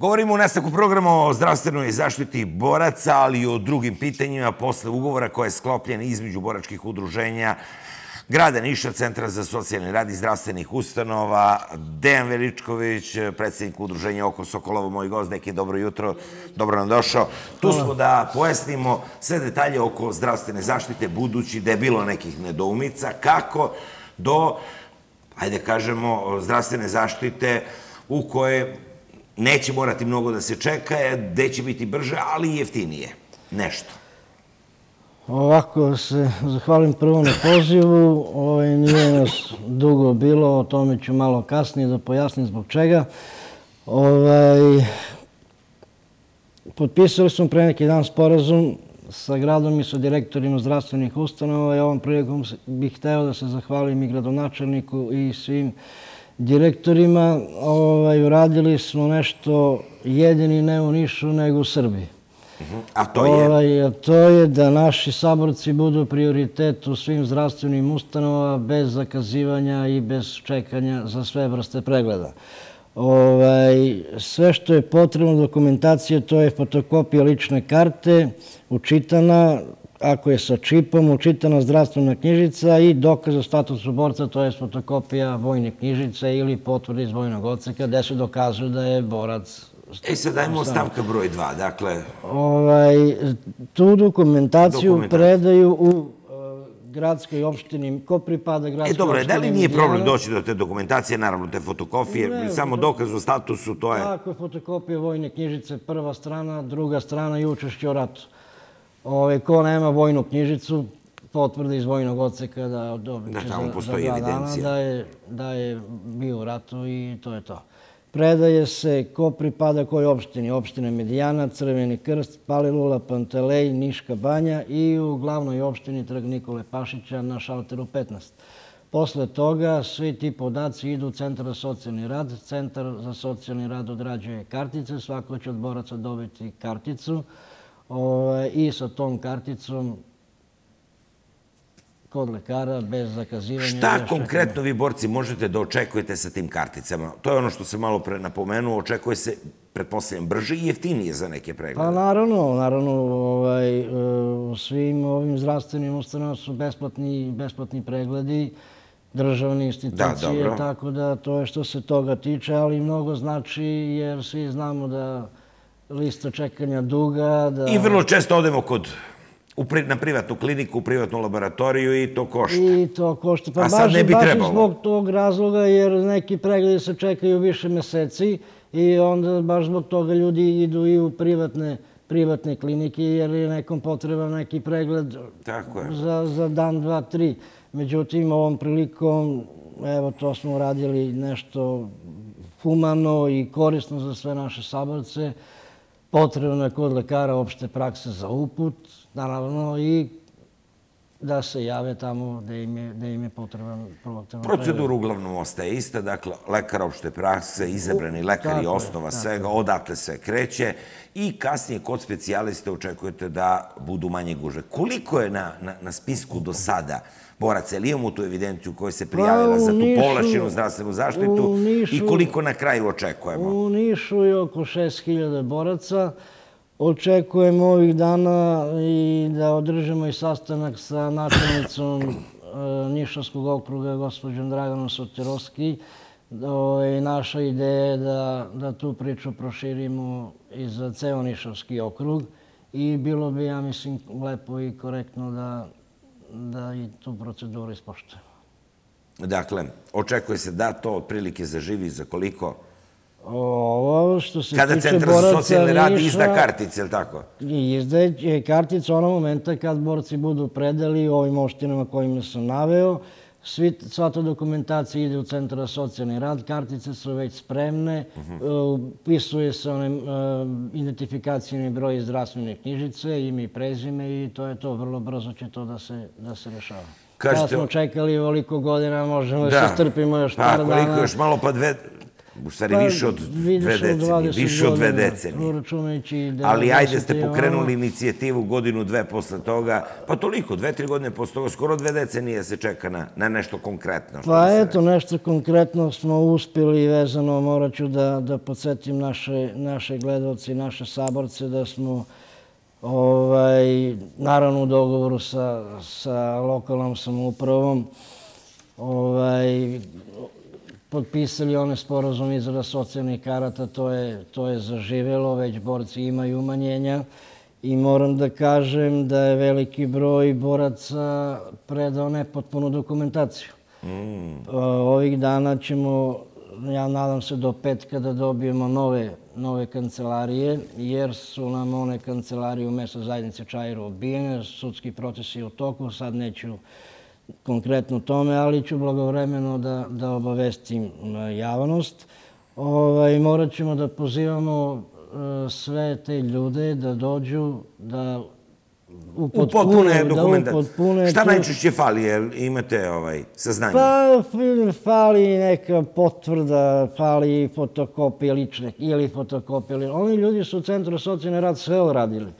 Govorimo u nastavku programa o zdravstvenoj zaštiti boraca, ali i o drugim pitanjima posle ugovora koje je sklopljen između boračkih udruženja Grada Niša, Centra za socijalni rad i zdravstvenih ustanova, Dejan Veličković, predsjednik udruženja Oko Sokolovo, moj gost, neki dobro jutro, dobro nam došao. Tu smo da pojasnimo sve detalje oko zdravstvene zaštite, budući da je bilo nekih nedoumica, kako do, ajde kažemo, zdravstvene zaštite u koje neće morati mnogo da se čeka, gde će biti brže, ali i jeftinije. Nešto. Ovako se zahvalim prvo na pozivu. Ovo nije nas dugo bilo, o tome ću malo kasnije da pojasnim zbog čega. Ovaj, potpisali smo pre neki dan sporazum sa gradom i sa direktorima zdravstvenih ustanova i ovom prilikom bih hteo da se zahvalim i gradonačelniku i svim direktorima. Ovaj, uradili smo nešto jedini ne u Nišu, nego u Srbiji. A to je? Ovaj, to je da naši saborci budu prioritet u svim zdravstvenim ustanovama bez zakazivanja i bez čekanja za sve vrste pregleda. Ovaj, sve što je potrebno dokumentacije, to je fotokopija lične karte, učitana, ako je sa čipom, učitana zdravstvena knjižica i dokaz o statusu borca, to je fotokopija vojne knjižice ili potvrde iz vojnog oceka, gde se dokazuje da je borac E sad dajmo stavka broj dva, dakle... Ovaj, tu dokumentaciju predaju u uh, gradskoj opštini, ko pripada gradskoj opštini... E dobro, da li nije problem doći do te dokumentacije, naravno te fotokopije, samo dokaz o statusu, to je... Tako je, fotokopije vojne knjižice, prva strana, druga strana i učešće o ratu. Ove, ko nema vojnu knjižicu, potvrde iz vojnog oceka da dobit će za, dva dana da je, da je bio u ratu i to je to predaje se ko pripada kojoj opštini. Opština Medijana, Crveni krst, Palilula, Pantelej, Niška banja i u glavnoj opštini Trg Nikole Pašića na šalteru 15. Posle toga svi ti podaci idu u Centar za socijalni rad. Centar za socijalni rad odrađuje kartice. Svako će od boraca dobiti karticu ovaj, i sa tom karticom kod lekara, bez zakazivanja. Šta konkretno vi, borci, možete da očekujete sa tim karticama? To je ono što sam malo pre napomenuo. Očekuje se, pretpostavljam, brže i jeftinije za neke preglede. Pa naravno, naravno, ovaj, u svim ovim zdravstvenim ustanovama su besplatni, besplatni pregledi državne institucije, da, tako da to je što se toga tiče, ali mnogo znači jer svi znamo da lista čekanja duga. Da... I vrlo često odemo kod na privatnu kliniku, u privatnu laboratoriju i to košta. I to košta. Pa A sad ne bi trebalo. Baš zbog tog razloga jer neki pregledi se čekaju više meseci i onda baš zbog toga ljudi idu i u privatne privatne klinike jer je nekom potreba neki pregled Tako je. Za, za dan, dva, tri. Međutim, ovom prilikom, evo, to smo radili nešto humano i korisno za sve naše saborce. Potrebno je kod lekara opšte prakse za uput, naravno i da se jave tamo da im je, da im je potreban proaktivno Procedura uglavnom ostaje ista, dakle, lekar opšte prakse, izabrani lekar i osnova svega, odatle sve kreće i kasnije kod specijaliste očekujete da budu manje guže. Koliko je na, na, na spisku do sada boraca? Ili imamo tu evidenciju koja se prijavila pa, za tu povlašenu zdravstvenu zaštitu i koliko na kraju očekujemo? U Nišu je oko 6000 boraca. Očekujemo ovih dana i da održimo i sastanak sa načelnicom e, Nišavskog okruga, gospođom Draganom Sotirovski. Naša ideja je da tu priču proširimo i za ceo Nišavski okrug i bilo bi, ja mislim, lepo i korektno da i tu proceduru ispoštujemo. Dakle, očekuje se da to otprilike zaživi za koliko? Ovo što se Kada tiče boraca Kada Centar za socijalni rad izda kartice, ili tako? Izdaje kartice onog momenta kad borci budu predali ovim oštinama kojima sam naveo. Svi, sva ta dokumentacija ide u Centar za socijalni rad, kartice su već spremne, mhm. upisuje se one uh, identifikacijni broj zdravstvene knjižice, ime i prezime i to je to. Vrlo brzo će to da se, da se rešava. Kažete... Kada smo čekali ovoliko godina, možemo da se strpimo još par dana. Pa koliko još malo, pa dve, u stvari pa, više od dve decenije, više od dve decenije. Ali ajde ste pokrenuli inicijativu godinu, dve posle toga, pa toliko, dve, tri godine posle toga, skoro dve decenije se čeka na, na nešto konkretno. Pa eto, nešto konkretno smo uspjeli vezano, morat ću da, da podsjetim naše, naše gledalce i naše saborce da smo ovaj, naravno u dogovoru sa, sa lokalnom samoupravom ovaj, potpisali one sporazum izrada socijalnih karata, to je, to je zaživelo, već borci imaju umanjenja. I moram da kažem da je veliki broj boraca predao nepotpunu dokumentaciju. Mm. Ovih dana ćemo, ja nadam se do petka da dobijemo nove, nove kancelarije, jer su nam one kancelarije u mjesto zajednice Čajeru obijene, sudski procesi u toku, sad neću konkretno tome, ali ću blagovremeno da, da obavestim e, javnost. Ovaj, morat ćemo da pozivamo e, sve te ljude da dođu, da upotpune dokumentacije. Šta najčešće fali? Jel imate ovaj, saznanje? Pa fali neka potvrda, fali fotokopije lične ili fotokopije. Oni ljudi su u Centru socijalne rad sve uradili.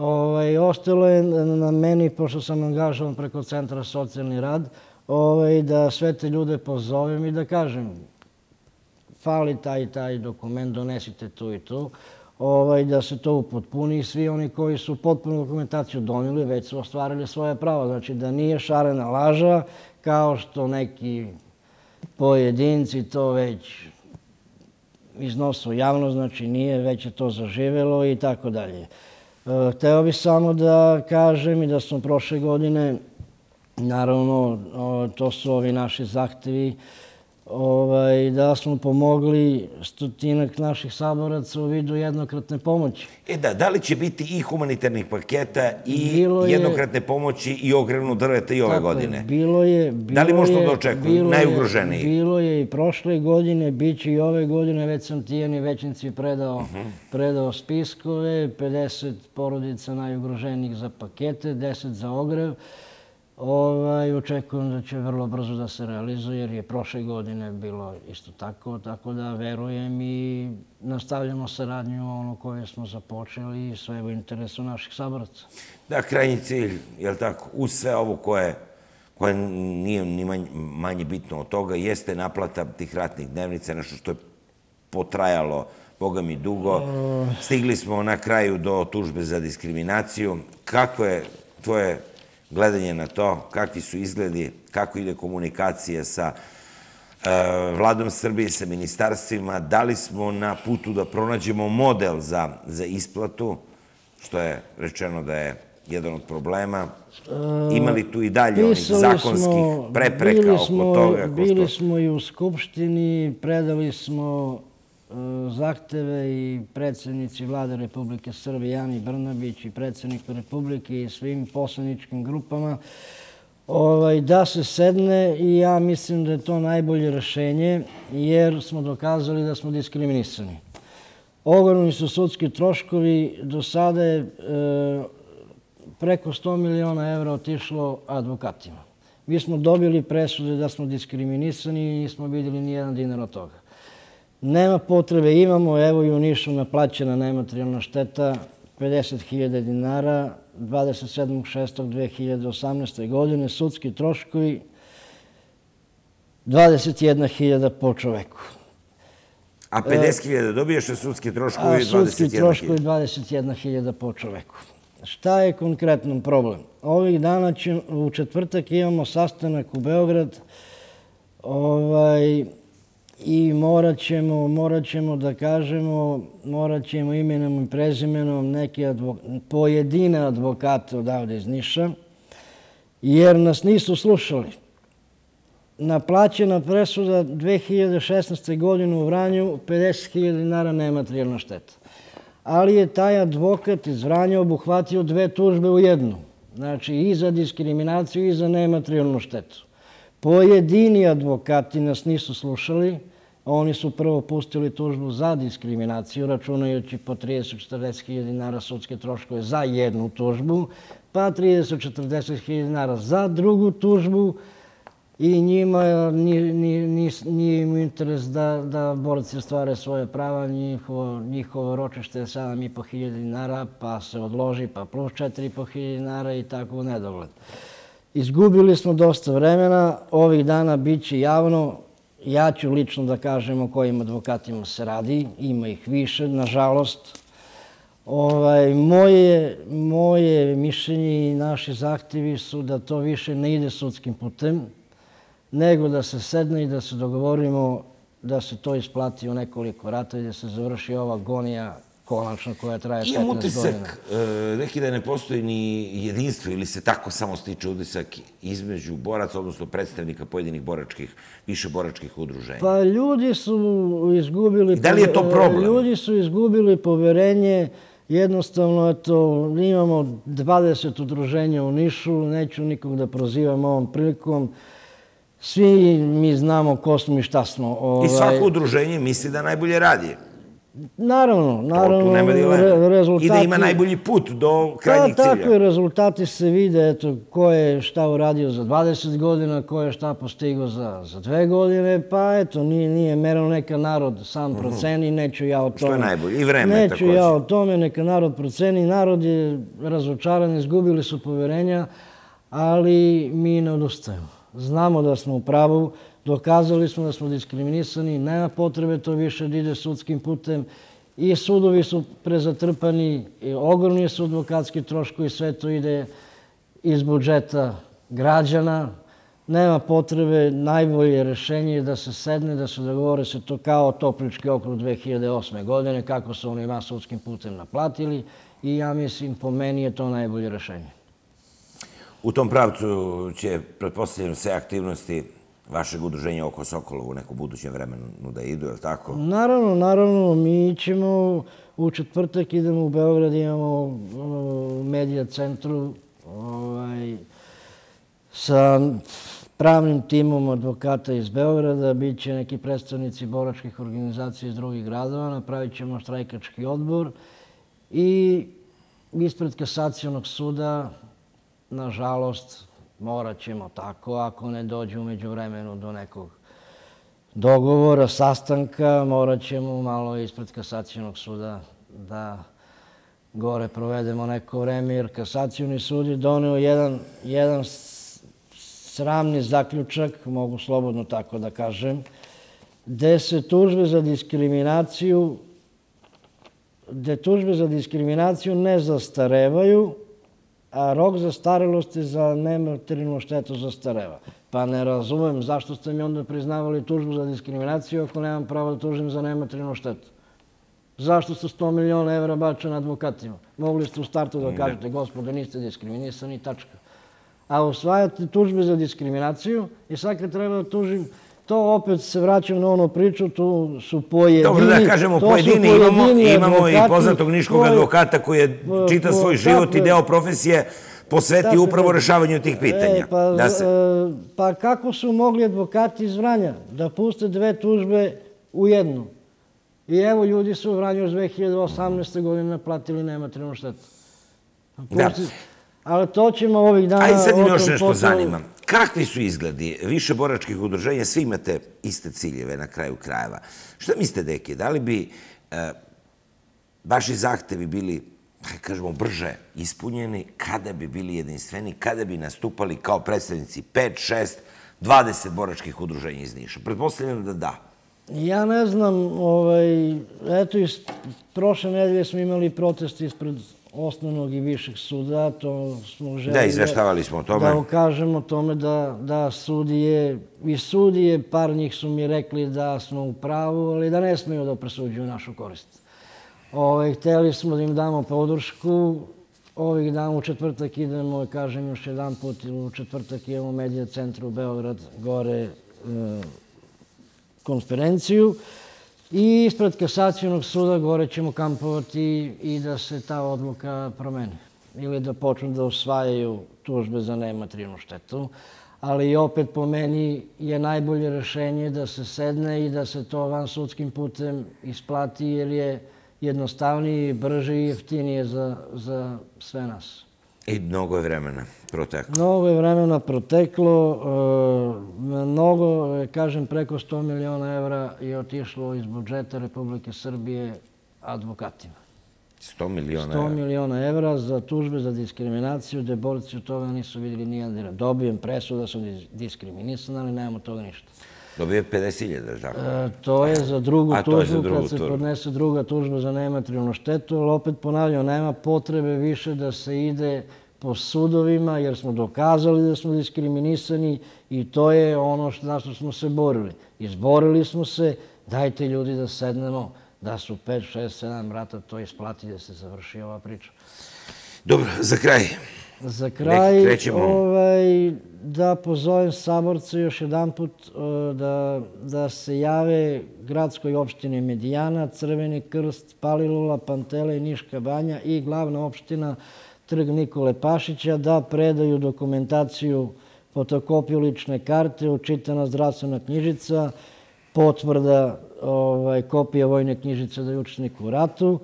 Ovaj, ostalo je na meni, pošto sam angažovan preko Centra socijalni rad, ovaj, da sve te ljude pozovem i da kažem fali taj i taj dokument, donesite tu i tu, ovaj, da se to upotpuni i svi oni koji su potpunu dokumentaciju donili, već su ostvarili svoje pravo. Znači da nije šarena laža, kao što neki pojedinci to već iznosu javno, znači nije, već je to zaživelo i tako dalje. E, teo bih samo da kažem i da smo prošle godine, naravno, to su ovi naši zahtevi, ovaj, da smo pomogli stotinak naših saboraca u vidu jednokratne pomoći. E da, da li će biti i humanitarnih paketa i jednokratne pomoći i ogrevnu drveta i ove godine? Bilo je. Bilo da li možete da očekuju najugroženiji? Bilo je i prošle godine, bit će i ove godine, već sam tijeni većnici predao, mhm. predao spiskove, 50 porodica najugroženijih za pakete, 10 za ogrev. Ovaj, očekujem da će vrlo brzo da se realizuje, jer je prošle godine bilo isto tako, tako da verujem i nastavljamo saradnju ono koje smo započeli i sve u interesu naših saboraca. Da, krajnji cilj, je li tako, uz sve ovo koje, koje nije ni manje, manje bitno od toga, jeste naplata tih ratnih dnevnica, nešto što je potrajalo, boga mi, dugo. Stigli smo na kraju do tužbe za diskriminaciju. Kako je tvoje gledanje na to, kakvi su izgledi, kako ide komunikacija sa e, vladom Srbije, sa ministarstvima, da li smo na putu da pronađemo model za, za isplatu, što je rečeno da je jedan od problema. E, Ima li tu i dalje onih zakonskih prepreka oko toga? Bili smo i u Skupštini, predali smo E, zahteve i predsjednici vlade Republike Srbije, Jani Brnabić i predsjednik Republike i svim poslaničkim grupama, ovaj, da se sedne i ja mislim da je to najbolje rešenje jer smo dokazali da smo diskriminisani. Ogromni su sudski troškovi, do sada je e, preko 100 miliona evra otišlo advokatima. Mi smo dobili presude da smo diskriminisani i nismo vidjeli nijedan dinar od toga. Nema potrebe, imamo, evo i u Nišu naplaćena nematerijalna šteta, 50.000 dinara, 27.6.2018. godine, sudski troškovi, 21.000 po čoveku. A 50.000 dobiješ na sudski troškovi 21.000? A sudski troškovi 21.000 po čoveku. Šta je konkretno problem? Ovih dana u četvrtak imamo sastanak u Beograd, ovaj, i morat ćemo, morat ćemo da kažemo, morat ćemo imenom i prezimenom neke advok pojedine advokate odavde iz Niša, jer nas nisu slušali. Naplaćena presuda 2016. godinu u Vranju 50.000 dinara nematerijalna šteta. Ali je taj advokat iz Vranja obuhvatio dve tužbe u jednu. Znači i za diskriminaciju i za nematerijalnu štetu. Pojedini advokati nas nisu slušali, Oni su prvo pustili tužbu za diskriminaciju, računajući po 30-40 dinara sudske troškove za jednu tužbu, pa 30-40 dinara za drugu tužbu i njima nije im interes da borci stvare svoje prava. Njihovo ročište je 7.500 dinara, pa se odloži, pa plus 4.500 dinara i tako u nedogled. Izgubili smo dosta vremena, ovih dana bit će javno. Ja ću lično da kažem o kojim advokatima se radi, ima ih više, nažalost. Ovaj, moje moje mišljenje i naši zahtjevi su da to više ne ide sudskim putem, nego da se sedne i da se dogovorimo da se to isplati u nekoliko rata i da se završi ova gonija konačno koja traje 15 godina. Imam utisak, e, neki da ne postoji ni jedinstvo ili se tako samo stiče utisak između boraca, odnosno predstavnika pojedinih boračkih, više boračkih udruženja. Pa ljudi su izgubili... Da li je to problem? Ljudi su izgubili poverenje Jednostavno, eto, imamo 20 udruženja u Nišu, neću nikog da prozivam ovom prilikom. Svi mi znamo ko smo i šta smo. I svako ovaj, udruženje misli da najbolje radi. Naravno, naravno, rezultati... I da ima najbolji put do krajnjih cilja. Tako je, rezultati se vide, eto, ko je šta uradio za 20 godina, ko je šta postigao za, za dve godine, pa eto, nije, nije merano neka narod sam mhm. proceni, neću ja o tome... Što je najbolje, i vreme neću također. Neću ja o tome, neka narod proceni, narod je razočaran, izgubili su povjerenja, ali mi ne odustajemo. Znamo da smo u pravu, dokazali smo da smo diskriminisani, nema potrebe to više da ide sudskim putem i sudovi su prezatrpani, i ogromni su advokatski troškovi, sve to ide iz budžeta građana. Nema potrebe, najbolje rešenje je da se sedne, da se dogovore se to kao Toplički okrug 2008. godine, kako su oni vas sudskim putem naplatili i ja mislim, po meni je to najbolje rešenje. U tom pravcu će, pretpostavljam, sve aktivnosti vašeg udruženja oko Sokola u nekom budućem vremenu da idu, je li tako? Naravno, naravno. Mi ćemo u četvrtak idemo u Beograd, imamo medija centru ovaj, sa pravnim timom advokata iz Beograda. Biće neki predstavnici boračkih organizacija iz drugih gradova. Napravit ćemo štrajkački odbor i ispred kasacijonog suda, nažalost, morat ćemo tako, ako ne dođe umeđu vremenu do nekog dogovora, sastanka, morat ćemo malo ispred kasacijenog suda da gore provedemo neko vreme, jer kasacijoni sud je donio jedan, jedan sramni zaključak, mogu slobodno tako da kažem, gde se tužbe za diskriminaciju gde tužbe za diskriminaciju ne zastarevaju, a rok za starelosti za nematerijalnu štetu zastareva. Pa ne razumem zašto ste mi onda priznavali tužbu za diskriminaciju ako nemam pravo da tužim za nematerijalnu štetu. Zašto ste 100 miliona evra bačeni advokatima? Mogli ste u startu da kažete, gospode, niste diskriminisani, tačka. A osvajate tužbe za diskriminaciju i sad kad treba da tužim to opet se vraćam na ono priču, tu su pojedini. Dobro da kažemo pojedini, imamo, imamo i poznatog niškog advokata koji je čita svoj život i deo profesije posveti upravo rešavanju tih pitanja. E, pa, da se... E, pa kako su mogli advokati iz Vranja da puste dve tužbe u jednu? I evo ljudi su u Vranju iz 2018. godine naplatili nematernu štetu. Da. Ali to ćemo ovih dana... Ajde sad mi još nešto zanimam. Kakvi su izgledi više boračkih udruženja? Svi imate iste ciljeve na kraju krajeva. Što mislite, deke, da li bi e, vaši zahtevi bili, kažemo, brže ispunjeni, kada bi bili jedinstveni, kada bi nastupali kao predstavnici 5, 6, 20 boračkih udruženja iz Niša? Pretpostavljam da da. Ja ne znam, ovaj, eto, iz prošle nedelje smo imali protest ispred osnovnog i višeg suda, to smo želi da izveštavali smo o tome. Da ukažemo o tome da, da sudije, i sudije, par njih su mi rekli da smo u pravu, ali da ne smiju da presuđuju našu korist. Ove, ovaj, hteli smo da im damo podršku, ovih dana u četvrtak idemo, kažem još jedan put, u četvrtak imamo medija centru u Beograd, gore e, konferenciju. I ispred kasacijonog suda gore ćemo kampovati i da se ta odluka promeni. Ili da počnu da osvajaju tužbe za nematrijalnu štetu. Ali opet po meni je najbolje rešenje da se sedne i da se to van sudskim putem isplati jer je jednostavnije, brže i jeftinije za, za sve nas. I mnogo je vremena proteklo. Mnogo je vremena proteklo. E, mnogo, kažem, preko 100 miliona evra je otišlo iz budžeta Republike Srbije advokatima. 100 miliona evra? 100 miliona evra za tužbe za diskriminaciju, gde borci od toga nisu vidjeli nijedan dinar. Dobijem presu da su diskriminisani, ali nemamo toga ništa. Dobije 50.000, tako? E, to je za drugu tužbu, kad se podnese druga tužba za nematerijalnu štetu, ali opet ponavljam, nema potrebe više da se ide po sudovima, jer smo dokazali da smo diskriminisani i to je ono na što smo se borili. Izborili smo se, dajte ljudi da sednemo, da su 5, 6, 7 rata, to isplati da se završi ova priča. Dobro, za kraj. Za kraj, ovaj, da pozovem saborce još jedan put e, da, da se jave gradskoj opštini Medijana, Crveni krst, Palilula, Pantele i Niška banja i glavna opština Trg Nikole Pašića da predaju dokumentaciju fotokopiju lične karte, učitana zdravstvena knjižica, potvrda ovaj, kopija vojne knjižice da je učenik u ratu,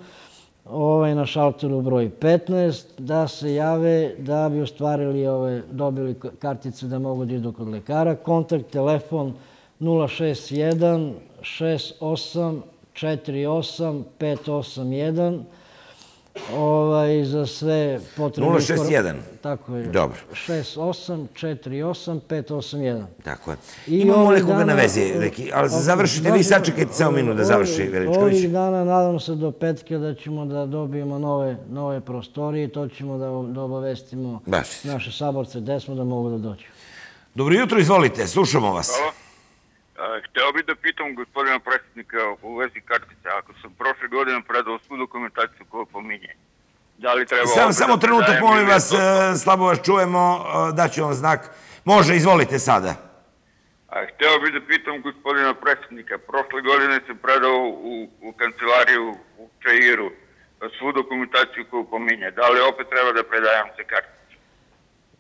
ovaj, na šalteru broj 15, da se jave da bi ostvarili, ove, dobili kartice da mogu da idu kod lekara. Kontakt, telefon 061 68 48 581 ovaj, za sve potrebne... 061? Tako je. Dobro. 68 48 581. Tako je. I Imamo nekoga na vezi, neki, ali završite, vi sačekajte samo minut da završi Veličković. Ovih dana nadam se do petke da ćemo da dobijemo nove, nove prostorije i to ćemo da, da obavestimo naše saborce gde smo da mogu da dođu. Dobro jutro, izvolite, slušamo vas. Hvala. Hteo bih da pitam gospodina predsjednika u vezi kartice. Ako sam prošle godine predao svu dokumentaciju koju pominje, da li treba... Samo, samo trenutak, molim vas, e, slabo vas čujemo, e, daću vam znak. Može, izvolite sada. Hteo bih da pitam gospodina predsjednika. Prošle godine sam predao u, u kancelariju u Čairu svu dokumentaciju koju pominje. Da li opet treba da predajem se kartice?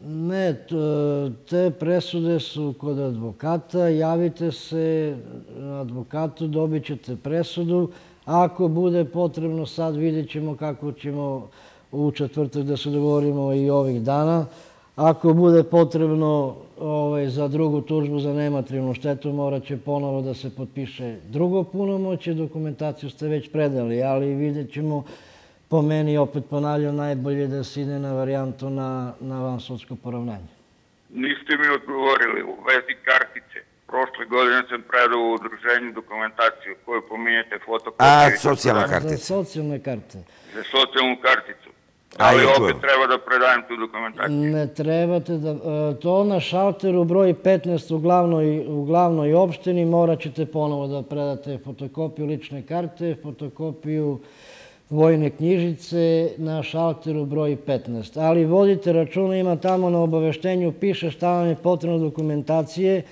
Ne, te presude su kod advokata. Javite se advokatu, dobit ćete presudu. Ako bude potrebno, sad vidjet ćemo kako ćemo u četvrtak da se dogovorimo i ovih dana. Ako bude potrebno ovaj, za drugu tužbu za nematerijalnu štetu, morat će ponovo da se potpiše drugo punomoće. Dokumentaciju ste već predali, ali vidjet ćemo po meni, opet ponavljam, najbolje da se ide na varijantu na, na vansudsko poravnanje. Niste mi odgovorili u vezi kartice. Prošle godine sam predao u udruženju dokumentaciju koju pominjete fotokopiju. A, socijalna kartica. Za socijalne karte. Za socijalnu karticu. Ali opet treba da predajem tu dokumentaciju. Ne trebate da... E, to na šalteru broj 15 u glavnoj, u glavnoj opštini morat ćete ponovo da predate fotokopiju lične karte, fotokopiju vojne knjižice na šalteru broj 15. Ali vodite računa, ima tamo na obaveštenju, piše šta vam je potrebno dokumentacije,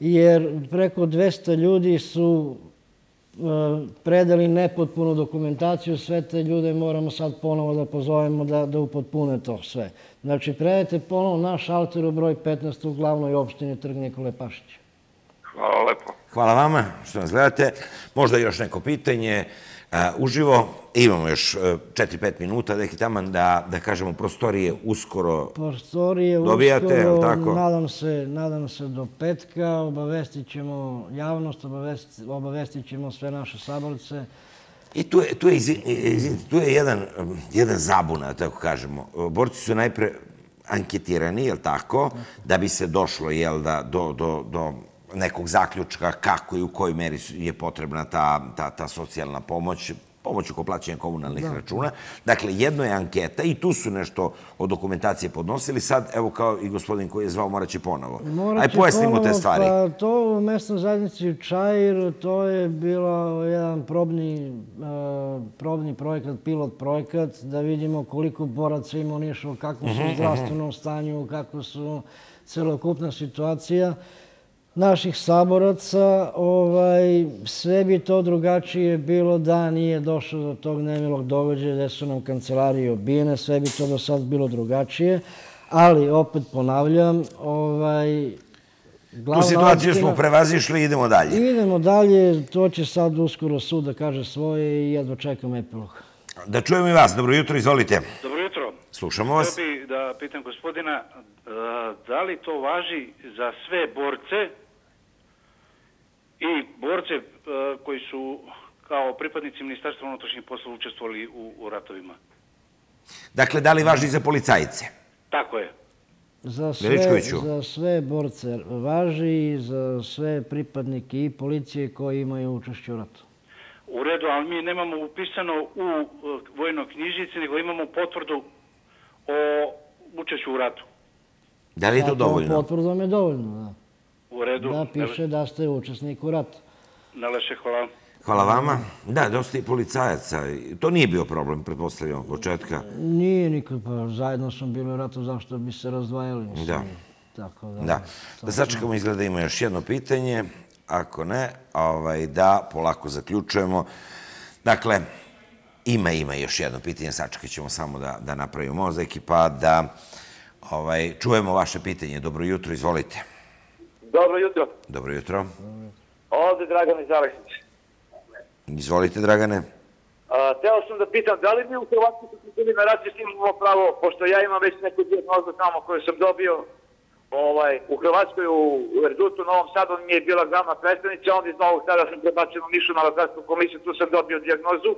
jer preko 200 ljudi su e, predali nepotpunu dokumentaciju, sve te ljude moramo sad ponovo da pozovemo da, da upotpune to sve. Znači, predajte ponovo na šalteru broj 15 u glavnoj opštini Trg Nikole Pašića. Hvala lepo. Hvala vama što nas gledate. Možda još neko pitanje uživo. Imamo još 4-5 e, minuta ih tamo da, da kažemo prostorije uskoro prostorije dobijate, uskoro, tako? Nadam se, nadam se do petka, obavestit ćemo javnost, obavestit, obavestit ćemo sve naše saborce. I tu je, tu je, tu je jedan, jedan zabuna, tako kažemo. Borci su najpre anketirani, jel tako, da bi se došlo jel, da, do, do, do nekog zaključka kako i u kojoj meri je potrebna ta, ta, ta socijalna pomoć, pomoć oko plaćanja komunalnih računa. Dakle, jedno je anketa i tu su nešto od dokumentacije podnosili. Sad, evo kao i gospodin koji je zvao, morat će ponovo. Aj, pojasnimo te stvari. Pa, to u mestnoj zajednici Čajir, to je bilo jedan probni, uh, probni projekat, pilot projekat, da vidimo koliko boraca ima u Nišu, kako su u mhm, mhm. zdravstvenom stanju, kako su celokupna situacija naših saboraca, ovaj, sve bi to drugačije bilo da nije došlo do tog nemilog događaja gde su nam kancelarije obijene, sve bi to do sad bilo drugačije, ali opet ponavljam, ovaj, Tu situaciju smo prevazišli i idemo dalje. Idemo dalje, to će sad uskoro sud da kaže svoje i jedva čekam epilog. Da čujem i vas, dobro jutro, izvolite. Dobro jutro. Slušamo vas. Htio bih da pitam gospodina, da li to važi za sve borce i borce koji su kao pripadnici Ministarstva unutrašnjih poslova učestvovali u, u ratovima? Dakle, da li važi za policajice? Tako je. Za sve, za sve borce važi i za sve pripadnike i policije koji imaju učešće u ratu. U redu, ali mi nemamo upisano u vojnoj knjižici, nego imamo potvrdu o učešću u ratu. Da li je to dovoljno? Potvrdom je dovoljno, da. U redu. Da piše da ste učesnik u ratu. Naleše, hvala. Hvala vama. Da, dosta i policajaca. To nije bio problem, pretpostavljamo, početka. Nije nikad, pa zajedno sam bili u ratu, zašto bi se razdvajali? Da. Tako da. Da. Da sačekamo, izgleda ima još jedno pitanje. Ako ne, ovaj, da, polako zaključujemo. Dakle, ima, ima još jedno pitanje. Sačekat ćemo samo da, da napravimo mozak i pa da ovaj, čujemo vaše pitanje. Dobro jutro, izvolite. Dobro jutro. Dobro jutro. Ovdje Dragan iz Aleksića. Izvolite, Dragane. Teo sam da pitam, da li mi u Hrvatskoj su bili na raciju s imamo pravo, pošto ja imam već neku dijagnozu tamo koju sam dobio ovaj, u Hrvatskoj, u Erdutu, u Novom Sadu, mi je bila glavna predstavnica, onda iz Novog Sada sam prebačen u Nišu na lakarsku komisiju, tu sam dobio dijagnozu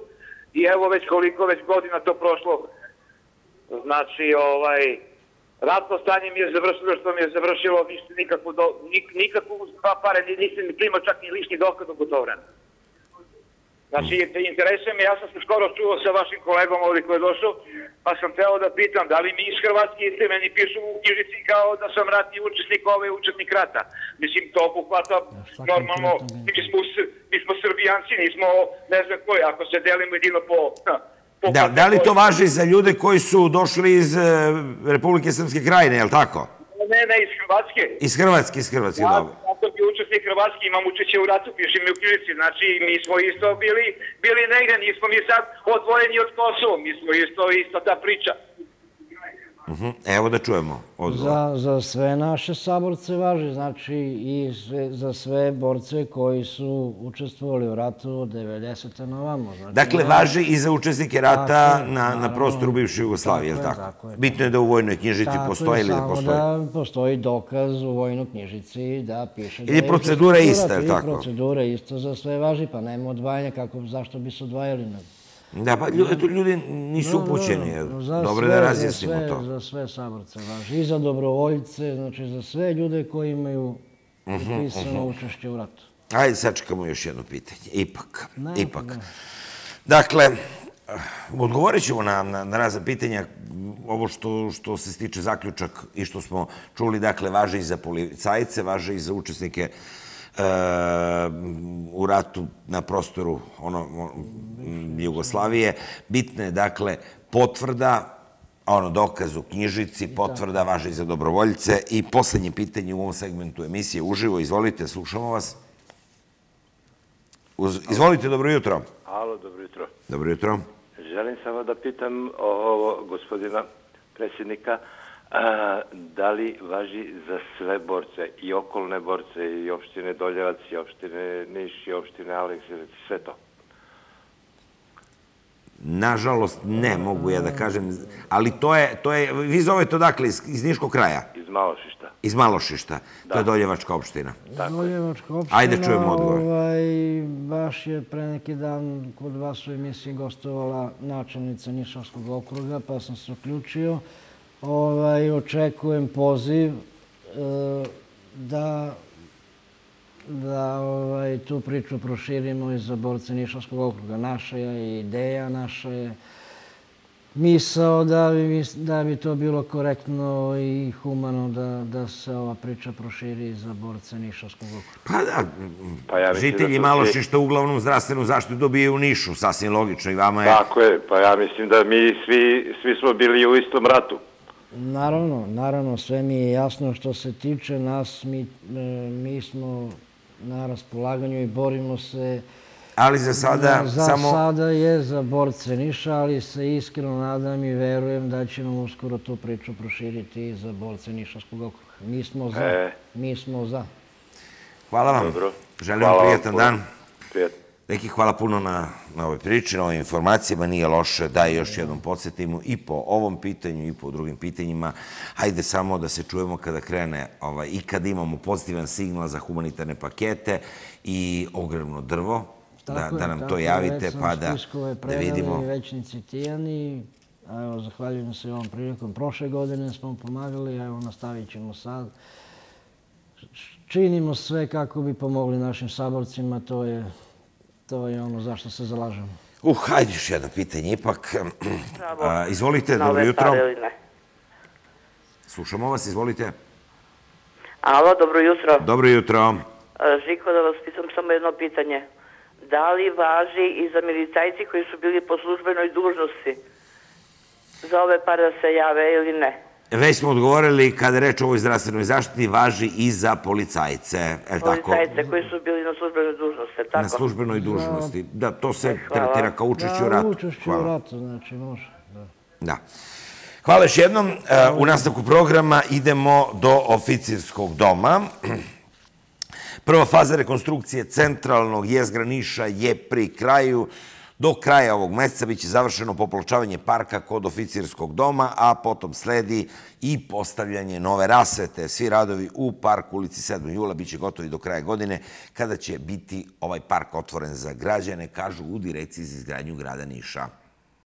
i evo već koliko već godina to prošlo. Znači, ovaj, ratno stanje mi je završilo što mi je završilo, ništa nikakvu, do, nik, nikakvu dva pare, nisam ni primao čak ni lišni dokaz u to vreme. Znači, interesuje me, ja sam se skoro čuo sa vašim kolegom ovdje koji je došao, pa sam teo da pitam, da li mi iz Hrvatske iste meni pišu u knjižici kao da sam ratni učesnik ove učesnik rata. Mislim, to obuhvata normalno, mi smo, mi smo srbijanci, nismo ne znam koji, ako se delimo jedino po... da, da li to važi za ljude koji su došli iz uh, Republike Srpske krajine, je li tako? Ne, ne, iz Hrvatske. Iz Hrvatske, iz Hrvatske, ja, dobro sam bio učesnik Hrvatski, imam učeće u ratu, pišem mi u knjižici. Znači, mi smo isto bili, bili negdje, nismo mi sad odvojeni od Kosova, mi smo isto, isto ta priča. Mhm. Evo da čujemo odgovor. Za, za sve naše saborce važi, znači i sve, za sve borce koji su učestvovali u ratu od 90. na vamo. Znači, dakle, na... važi i za učesnike rata tako, na, naravno, na prostoru bivše Jugoslavije, tako, tako? tako je, Bitno je da u vojnoj knjižici tako postoji ili da postoji? Tako da postoji dokaz u vojnoj knjižici da piše ili da je procedura ista, je tako? Ili procedura ista za sve važi, pa nema odvajanja, kako, zašto bi se odvajali na Da, pa ljudi nisu upućeni. Dobro da razjasnimo to. Za sve saborce važi. I za dobrovoljce, znači za sve ljude koji imaju mhm, upisano mhm. učešće u ratu. Ajde, sačekamo još jedno pitanje. Ipak, ipak. Dakle, odgovorit ćemo na, na, na razne pitanja. Ovo što, što se stiče zaključak i što smo čuli, dakle, važe i za policajce, važe i za učesnike u ratu na prostoru ono, Jugoslavije. Bitne je, dakle, potvrda, ono, dokaz u knjižici, potvrda važi za dobrovoljce. I posljednje pitanje u ovom segmentu emisije uživo. Izvolite, slušamo vas. Izvolite, dobro jutro. Halo, dobro jutro. Dobro jutro. Želim samo da pitam ovo gospodina predsjednika. A, da li važi za sve borce i okolne borce i opštine Doljevac i opštine Niš i opštine Aleksinac sve to? Nažalost, ne mogu ja da kažem, ali to je, to je vi zovete odakle, iz, iz Niškog kraja? Iz Malošišta. Iz Malošišta, da. to je Doljevačka opština. Tako Doljevačka opština, Ajde čujemo odgovor. Ovaj, baš je pre neki dan kod vas u emisiji gostovala načelnica Nišavskog okruga, pa sam se uključio ovaj, očekujem poziv e, da da ovaj, tu priču proširimo i za borce Nišavskog okruga. Naša je ideja, naša je misao da bi, da bi to bilo korektno i humano da, da se ova priča proširi za borce Nišavskog okruga. Pa da, pa ja žitelji Malošišta uglavnom zdravstvenu zaštitu dobije u Nišu, sasvim logično i vama je... Tako je, pa ja mislim da mi svi, svi smo bili u istom ratu. Naravno, naravno, sve mi je jasno što se tiče nas, mi, e, mi smo na raspolaganju i borimo se. Ali za sada za samo... Za sada je za borce Niša, ali se iskreno nadam i verujem da ćemo uskoro tu priču proširiti za borce Nišavskog okruga. Mi smo za. E. Mi smo za. Hvala vam. Dobro. Želim Hvala prijatan dan. Prijatno. Neki hvala puno na, na ovoj priči, na ovim informacijama. Nije loše da još jednom podsjetimo i po ovom pitanju i po drugim pitanjima. Hajde samo da se čujemo kada krene ovaj, i kada imamo pozitivan signal za humanitarne pakete i ogromno drvo. Da, da nam to javite pa da, da vidimo. Većnici Tijani, evo, zahvaljujem se ovom prilikom. Prošle godine smo pomagali, evo, nastavit ćemo sad. Činimo sve kako bi pomogli našim saborcima, to je To je ono zašto se zalažemo. Uh, hajde još jedno pitanje ipak. Izvolite, dobro jutro. Slušamo vas, izvolite. Alo, dobro jutro. Dobro jutro. Žiko, da vas pitam samo jedno pitanje. Da li važi i za milicajci koji su bili po službenoj dužnosti za ove par da se jave ili ne? Već smo odgovorili kada reč o ovoj zdravstvenoj zaštiti važi i za policajce. Policajce koji su bili na službenoj dužnosti, tako? Na službenoj dužnosti. Da, to se tretira kao učešće u ratu. Učešće u ratu, znači, može. Da. Hvala još jednom. U nastavku programa idemo do oficirskog doma. Prva faza rekonstrukcije centralnog jezgra Niša je pri kraju. Do kraja ovog meseca biće završeno popločavanje parka kod oficirskog doma, a potom sledi i postavljanje nove rasvete. Svi radovi u parku ulici 7. jula biće gotovi do kraja godine, kada će biti ovaj park otvoren za građane, kažu u direkciji za izgradnju grada Niša.